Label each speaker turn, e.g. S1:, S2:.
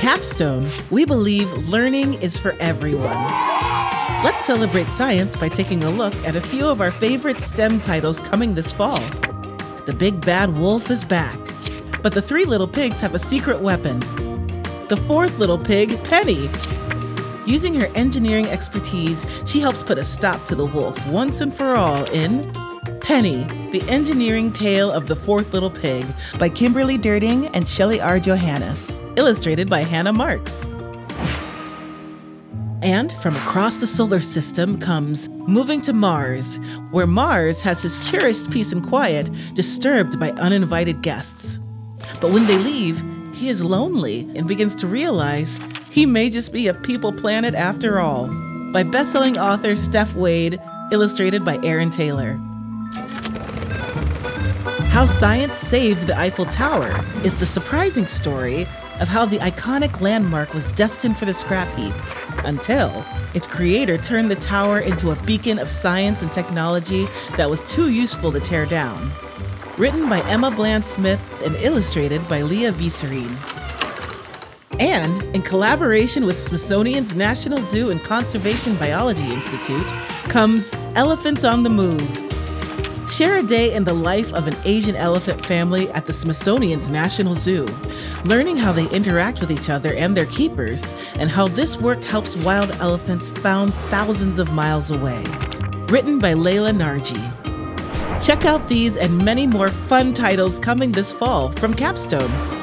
S1: Capstone, we believe learning is for everyone. Let's celebrate science by taking a look at a few of our favorite STEM titles coming this fall. The Big Bad Wolf is back, but the three little pigs have a secret weapon. The fourth little pig, Penny. Using her engineering expertise, she helps put a stop to the wolf once and for all in Penny, the engineering tale of the fourth little pig by Kimberly Derting and Shelli R. Johannes, illustrated by Hannah Marks. And from across the solar system comes Moving to Mars, where Mars has his cherished peace and quiet disturbed by uninvited guests. But when they leave, he is lonely and begins to realize he may just be a people planet after all. By bestselling author Stef Wade, illustrated by Aaron Taylor. How Science Saved the Eiffel Tower is the surprising story of how the iconic landmark was destined for the scrap heap until its creator turned the tower into a beacon of science and technology that was too useful to tear down. Written by Emma Bland Smith and illustrated by Lia Visirin. And in collaboration with Smithsonian's National Zoo and Conservation Biology Institute comes Elephants on the Move. Share a day in the life of an Asian elephant family at the Smithsonian's National Zoo, learning how they interact with each other and their keepers, and how this work helps wild elephants found thousands of miles away. Written by Lela Nargi. Check out these and many more fun titles coming this fall from Capstone.